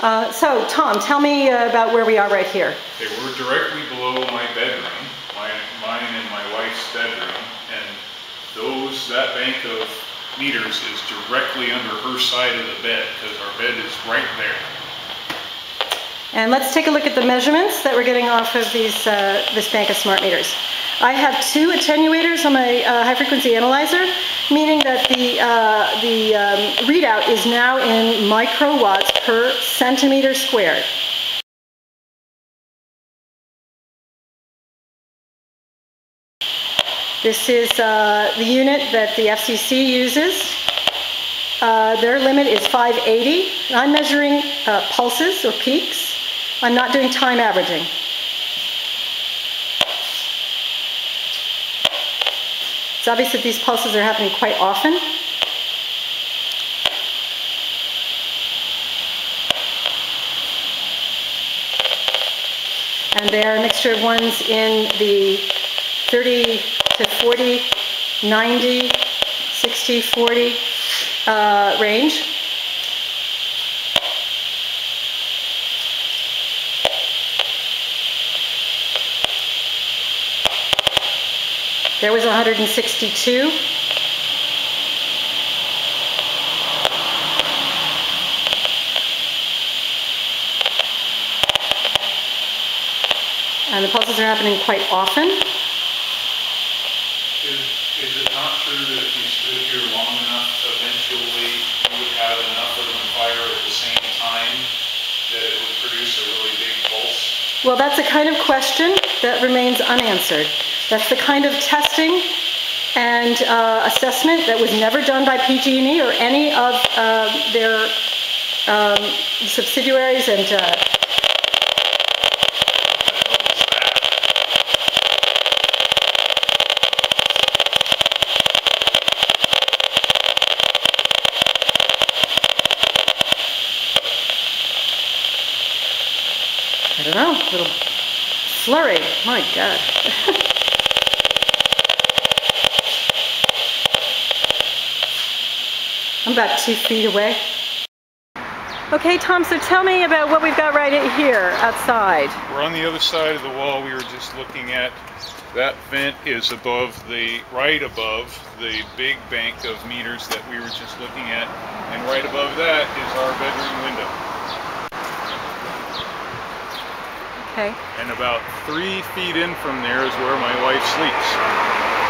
Uh, so, Tom, tell me uh, about where we are right here. Okay, we're directly below my bedroom, my, mine and my wife's bedroom, and those, that bank of meters is directly under her side of the bed, because our bed is right there. And let's take a look at the measurements that we're getting off of these, uh, this bank of smart meters. I have two attenuators on my uh, high frequency analyzer, meaning that the, uh, the um, readout is now in microwatts per centimeter squared. This is uh, the unit that the FCC uses. Uh, their limit is 580. I'm measuring uh, pulses or peaks. I'm not doing time averaging. It's obvious that these pulses are happening quite often. And they are a mixture of ones in the 30 to 40, 90, 60, 40 uh, range. There was 162. And the pulses are happening quite often. Is, is it not true that if you stood here long enough, eventually you would have enough of them fire at the same time that it would produce a really big pulse? Well, that's a kind of question that remains unanswered. That's the kind of testing and uh, assessment that was never done by PG&E or any of uh, their um, subsidiaries and uh, I don't know, a little flurry. My God. about two feet away. Okay, Tom, so tell me about what we've got right here outside. We're on the other side of the wall we were just looking at. That vent is above the, right above the big bank of meters that we were just looking at. And right above that is our bedroom window. Okay. And about three feet in from there is where my wife sleeps.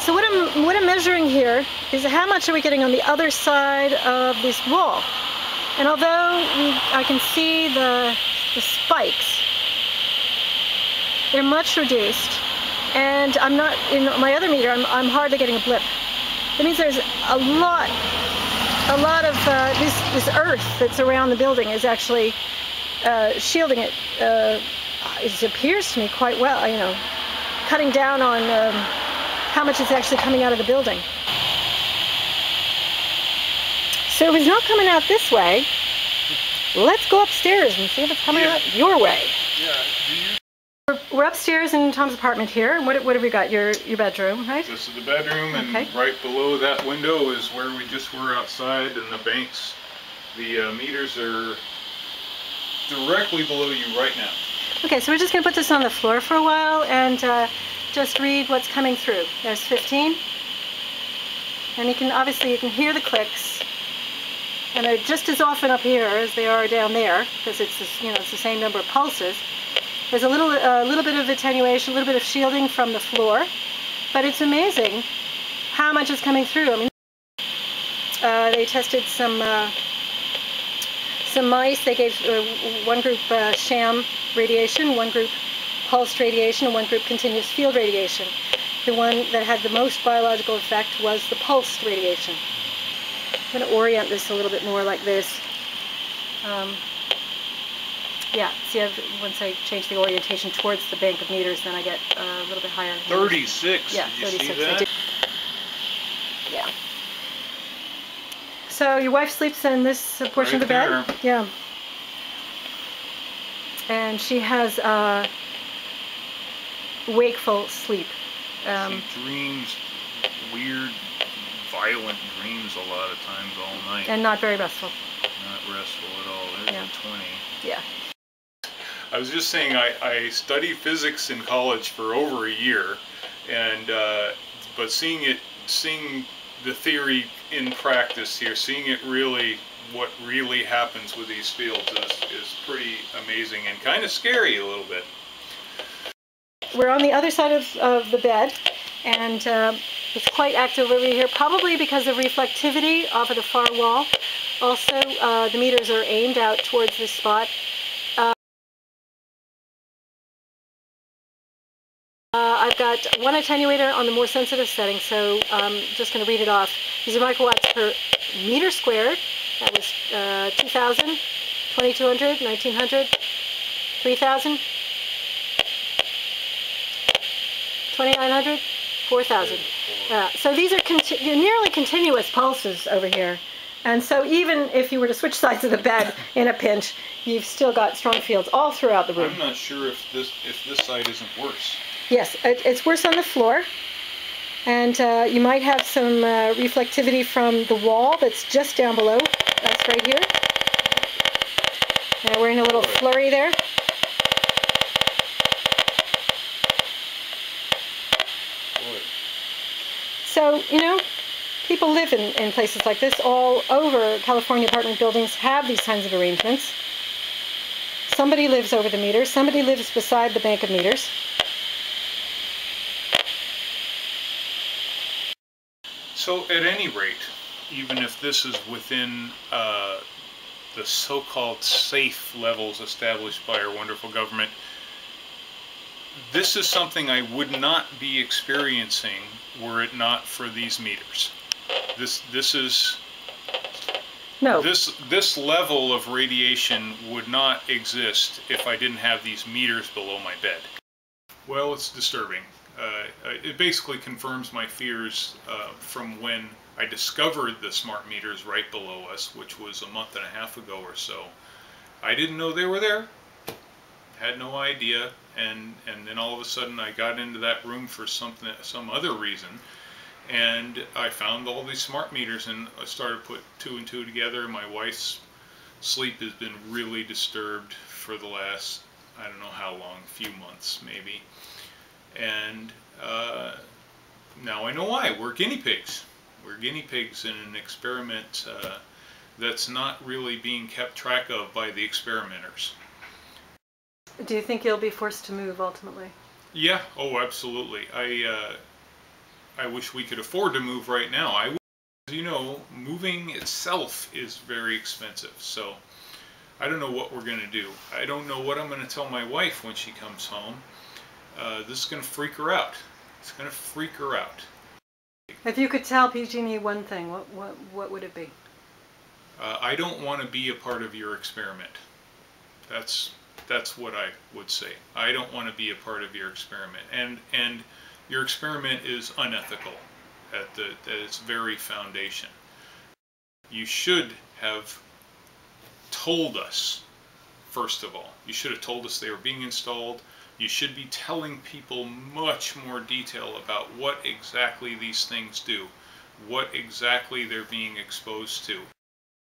So what I'm what I'm measuring here is how much are we getting on the other side of this wall? And although we, I can see the the spikes, they're much reduced. And I'm not in my other meter. I'm I'm hardly getting a blip. That means there's a lot a lot of uh, this this earth that's around the building is actually uh, shielding it. Uh, it appears to me quite well. You know, cutting down on. Um, how much is actually coming out of the building. So if it's not coming out this way, let's go upstairs and see if it's coming Yeah. out your way. Yeah, you? We're, we're upstairs in Tom's apartment here. What, what have we got? Your your bedroom, right? This is the bedroom, and Okay. right below that window is where we just were outside, and the banks, the uh, meters are directly below you right now. Okay, so we're just going to put this on the floor for a while and uh, just read what's coming through. There's 15. And you can, obviously, you can hear the clicks. And they're just as often up here as they are down there, because it's, this, you know, it's the same number of pulses. There's a little, a little bit of attenuation, a little bit of shielding from the floor. But it's amazing how much is coming through. I mean, uh, they tested some uh, some mice. They gave uh, one group uh, sham radiation, one group pulsed radiation, and one group continuous field radiation. The one that had the most biological effect was the pulsed radiation. I'm going to orient this a little bit more like this. Um, yeah, see, I've, once I change the orientation towards the bank of meters, then I get uh, a little bit higher. 36. Yeah, Did you 36. see that? Yeah. So your wife sleeps in this portion of the bed? there. Yeah. And she has uh, wakeful sleep. Um, she dreams weird, violent dreams a lot of times all night. and not very restful. Not restful at all. There's Yeah. a 20. Yeah. I was just saying I, I studied physics in college for over a year, and uh, but seeing it, seeing the theory in practice here, seeing it really, what really happens with these fields is, is pretty amazing and kind of scary a little bit. We're on the other side of, of the bed, and um, it's quite active over here, probably because of reflectivity off of the far wall. Also, uh, the meters are aimed out towards this spot. Uh, uh, I've got one attenuator on the more sensitive setting, so I'm just going to read it off. These are microwatts per meter squared. That was uh, 2,000, 2,200, 1,900, 3,000. 2,900, 4,000. Uh, so these are conti- nearly continuous pulses over here. And so even if you were to switch sides of the bed in a pinch, you've still got strong fields all throughout the room. I'm not sure if this if this side isn't worse. Yes, it, it's worse on the floor. And uh, you might have some uh, reflectivity from the wall that's just down below. That's right here. We're in a little flurry there. So, you know, people live in, in places like this. All over California apartment buildings have these kinds of arrangements. Somebody lives over the meter, somebody lives beside the bank of meters. So at any rate, even if this is within uh, the so-called safe levels established by our wonderful government, this is something I would not be experiencing were it not for these meters. This this is No. this this level of radiation would not exist if I didn't have these meters below my bed. Well, it's disturbing. Uh, uh, it basically confirms my fears uh, from when I discovered the smart meters right below us, which was a month and a half ago or so. I didn't know they were there. Had no idea, and and then all of a sudden I got into that room for something some other reason, and I found all these smart meters and I started to put two and two together. My wife's sleep has been really disturbed for the last I don't know how long, few months maybe, and uh, now I know why. We're guinea pigs. We're guinea pigs in an experiment uh, that's not really being kept track of by the experimenters. Do you think you'll be forced to move ultimately? Yeah. Oh, absolutely. I uh, I wish we could afford to move right now. I, you know, moving itself is very expensive. So I don't know what we're gonna do. I don't know what I'm gonna tell my wife when she comes home. Uh, this is gonna freak her out. It's gonna freak her out. If you could tell PG&E one thing, what what what would it be? Uh, I don't want to be a part of your experiment. That's that's what I would say. I don't want to be a part of your experiment, and and your experiment is unethical at the at its very foundation. You should have told us first of all. You should have told us they were being installed. You should be telling people much more detail about what exactly these things do, what exactly they're being exposed to.